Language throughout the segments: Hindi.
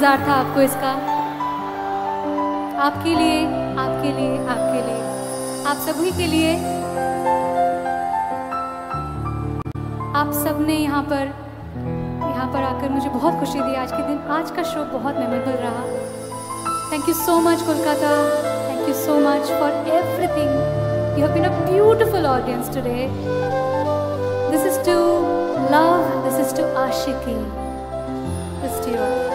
इंतज़ार था आपको इसका। आपके लिए आपके लिए आपके लिए। आप सभी के लिए। आप सबने यहाँ पर यहाँ पर आकर मुझे बहुत खुशी दी। आज के दिन, आज का शो बहुत मेमोरेबल रहा। Thank you so much Kolkata thank you so much for everything you have been a beautiful audience today this is to love this is to Aashiqui this to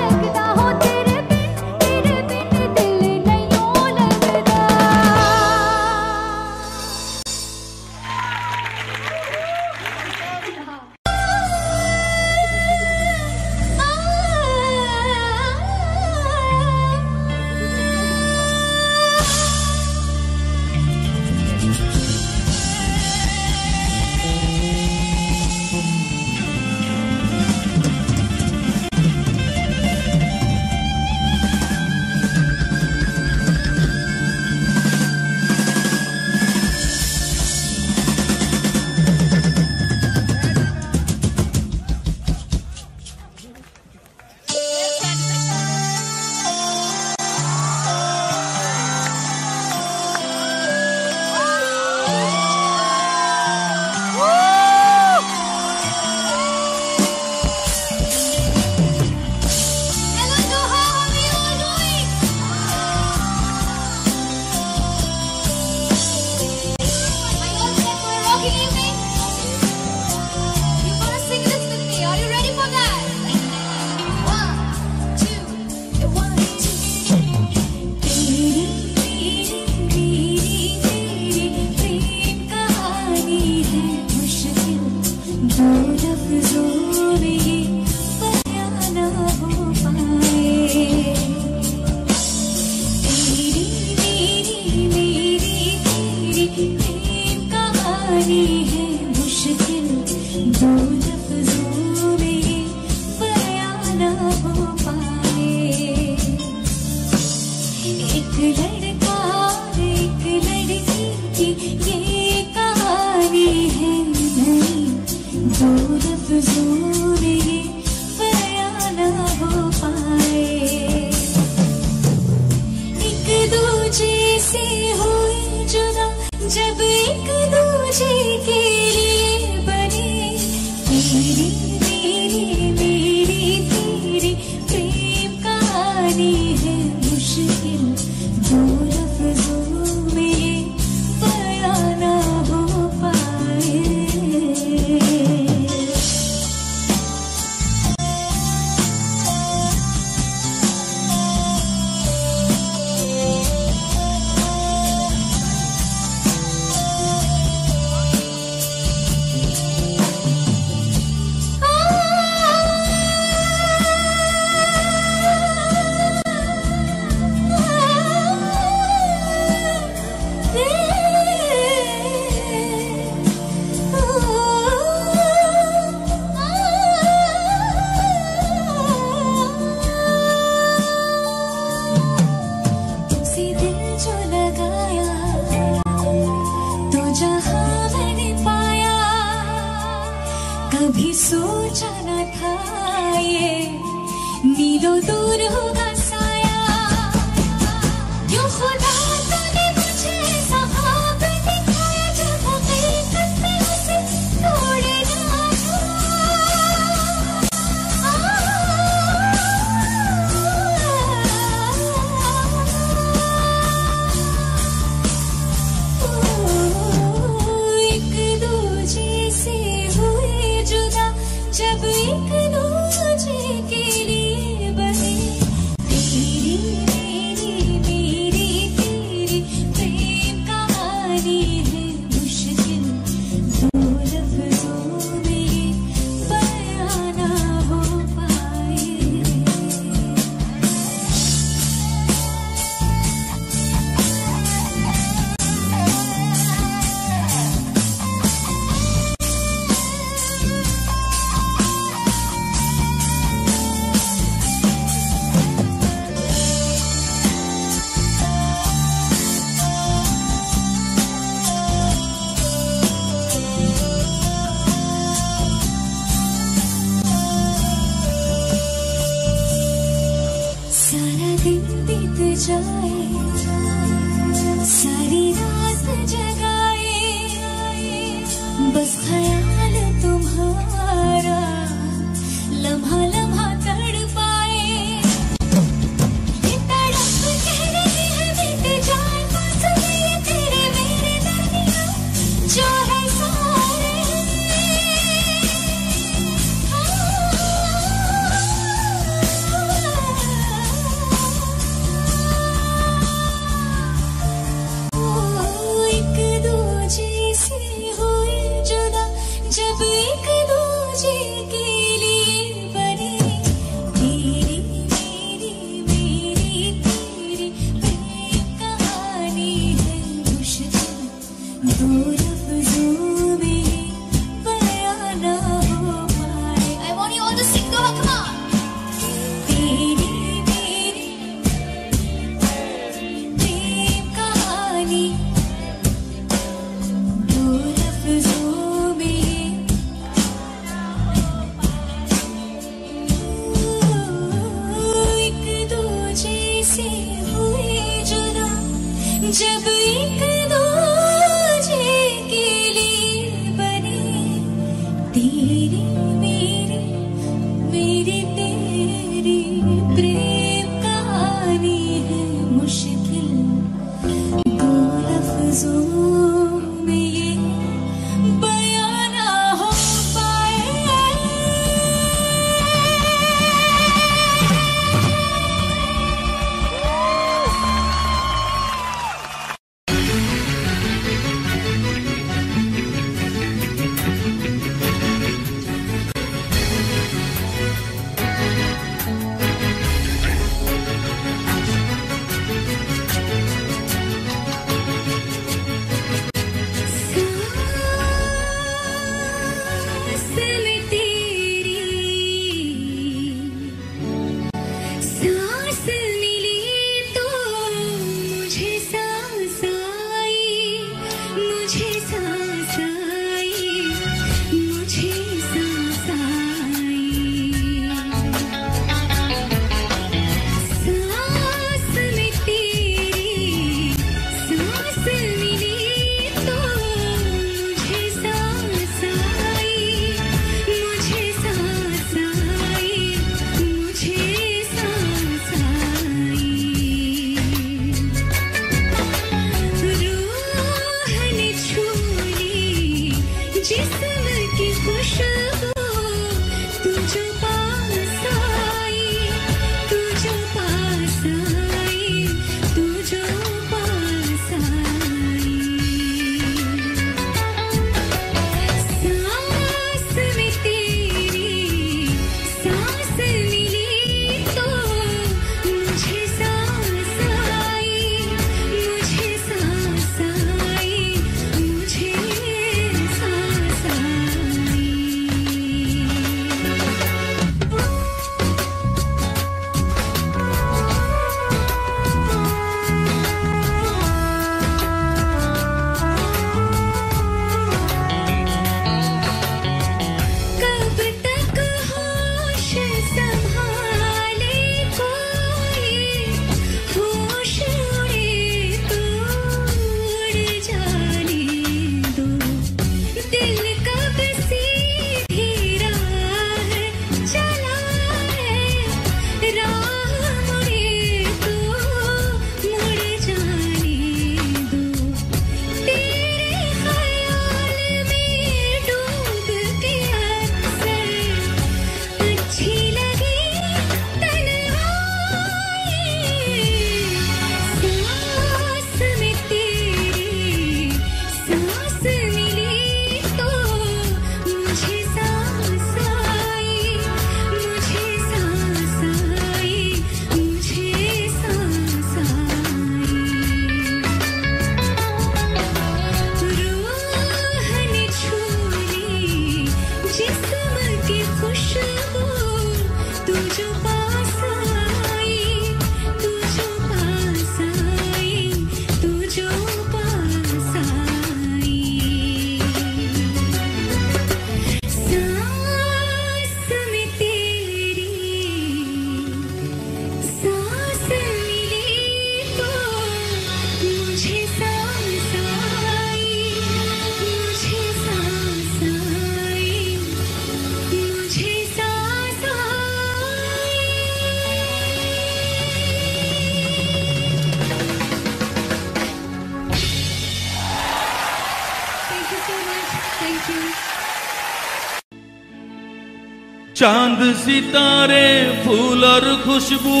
Chaand Sitaare, फूल और खुशबू।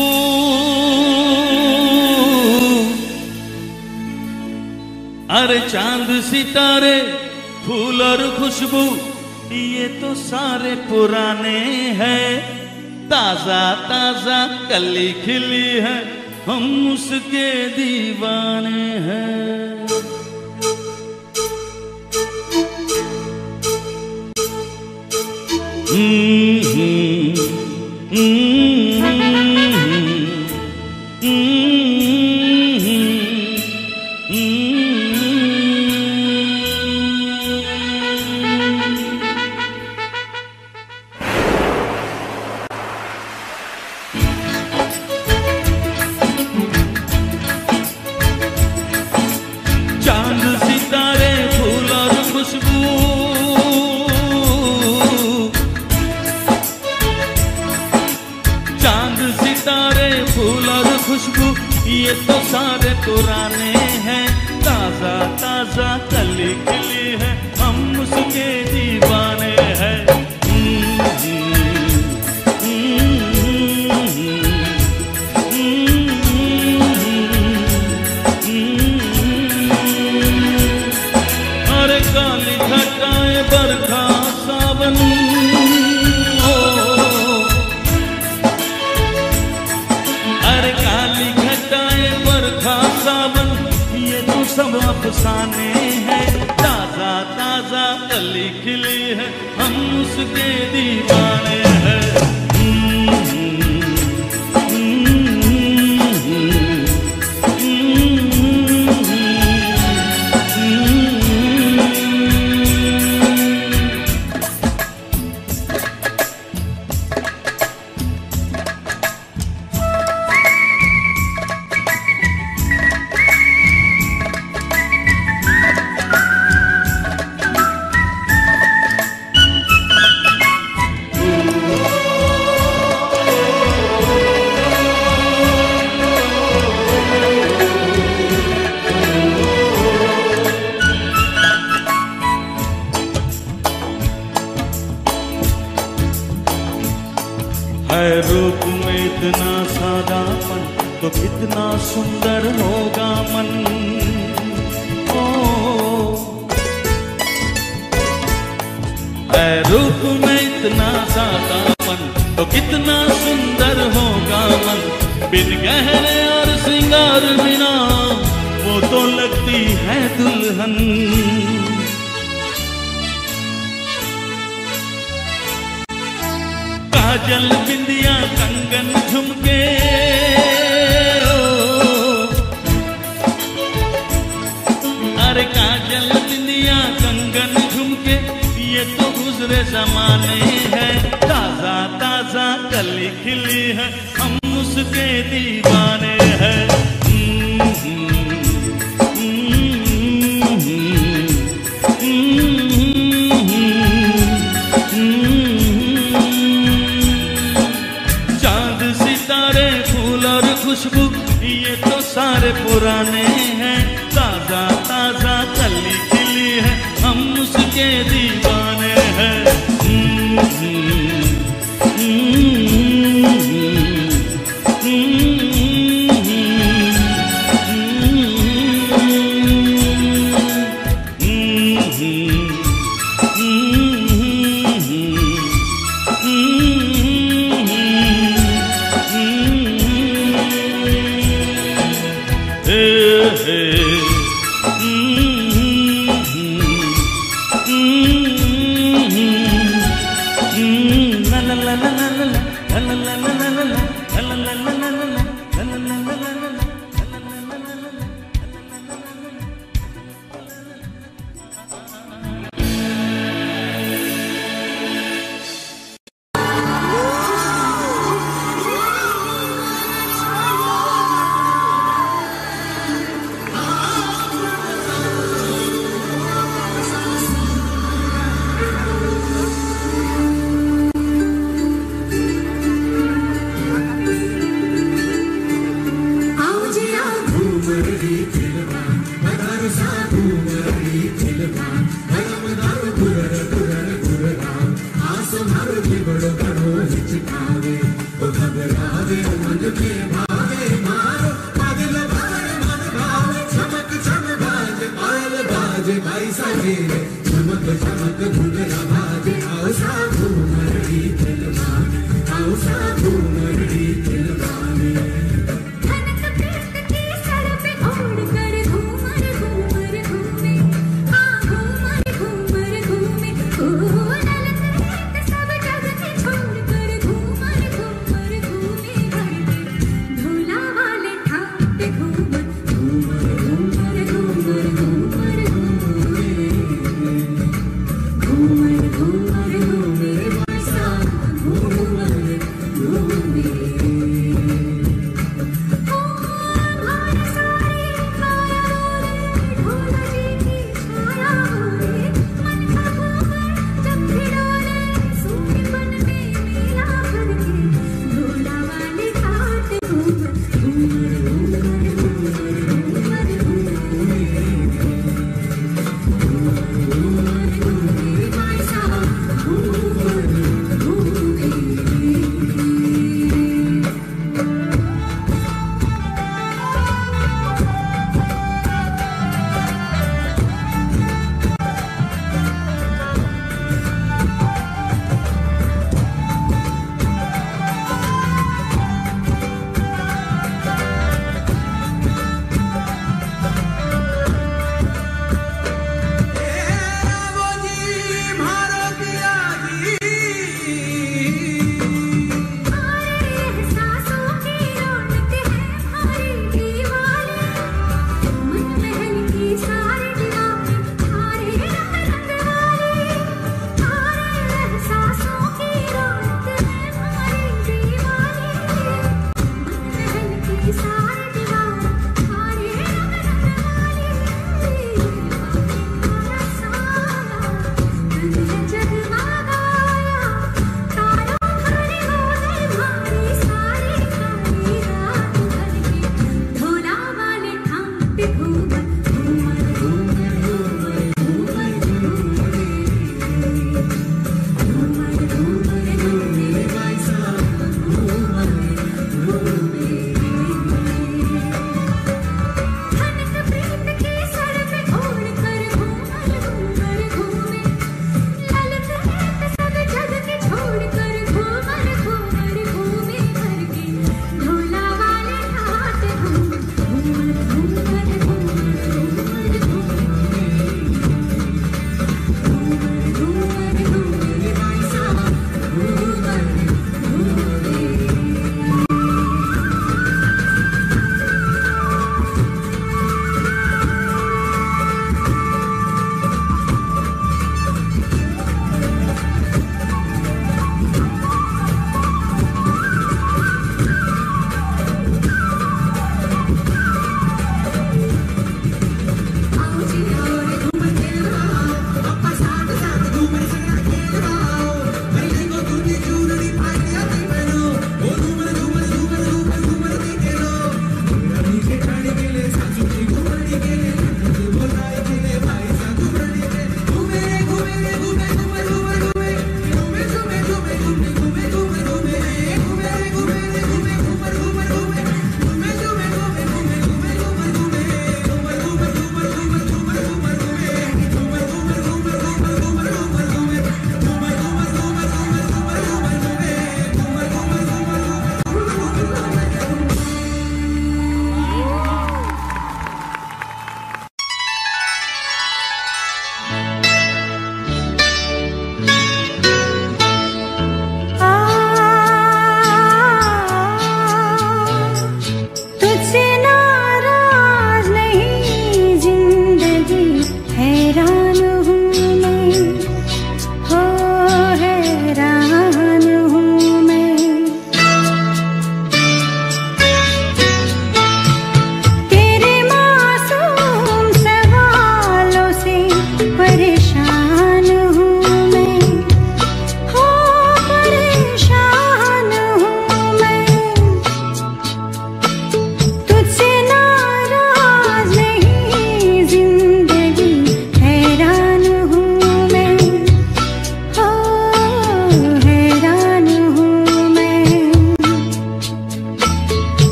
अरे चाँद सितारे, फूल और खुशबू, ये तो सारे पुराने हैं। ताज़ा ताज़ा कली खिली है, हम उसके दीवाने हैं। चाँद होगा मन। ओ। है रूप में इतना सादापन तो कितना सुंदर होगा मन। बिन गहरे और श्रृंगार बिना, वो तो लगती है दुल्हन। काजल बिंदिया कंगन झुमके। गुजरे जमाने हैं। ताज़ा ताज़ा कली खिली है। हम उसके दीवाने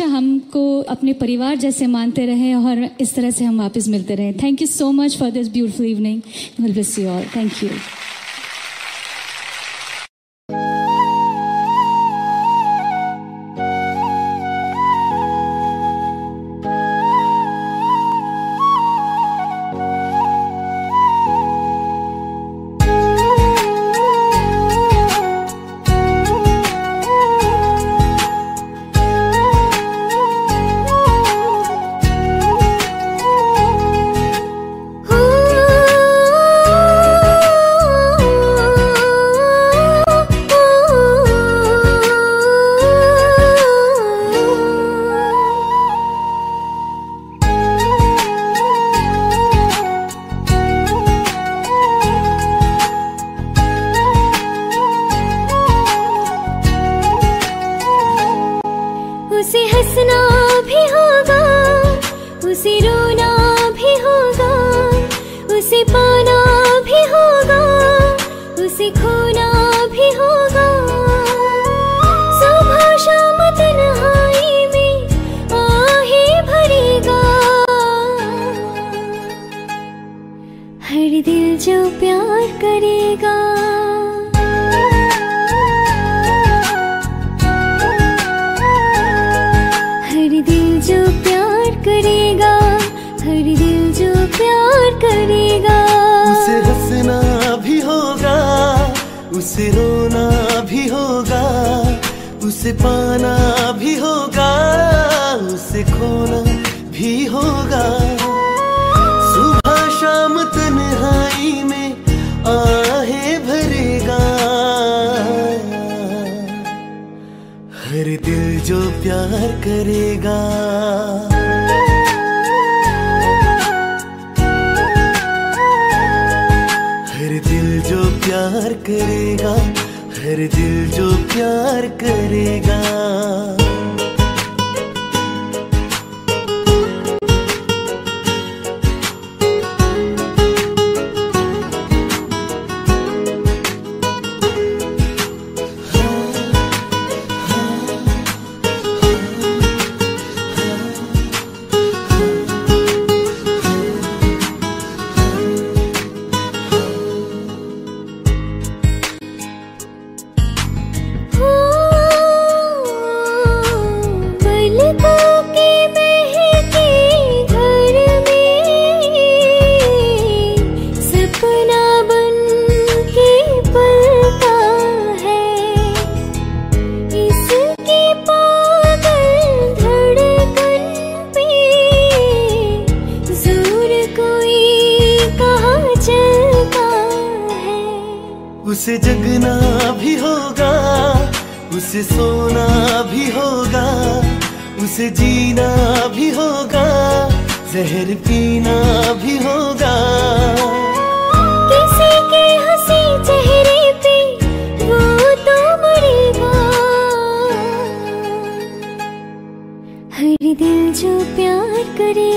हमेशा हमको अपने परिवार जैसे मानते रहे और इस तरह से हम वापस मिलते रहे। Thank you so much for this beautiful evening will wish you all thank you उसे सोना भी होगा, उसे जीना भी होगा, जहर पीना भी होगा। किसी के हँसी चेहरे पे वो तो मरेगा। हर दिल जो प्यार करे